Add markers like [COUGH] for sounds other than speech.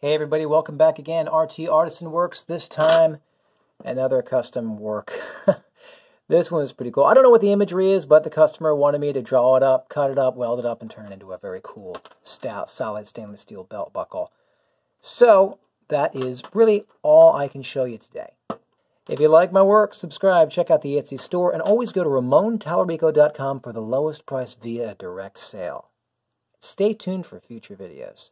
Hey everybody, welcome back again. RT Artisan Works. This time, another custom work. [LAUGHS] this one is pretty cool. I don't know what the imagery is, but the customer wanted me to draw it up, cut it up, weld it up, and turn it into a very cool, stout, solid stainless steel belt buckle. So, that is really all I can show you today. If you like my work, subscribe, check out the Etsy store, and always go to RamoneTalarico.com for the lowest price via a direct sale. Stay tuned for future videos.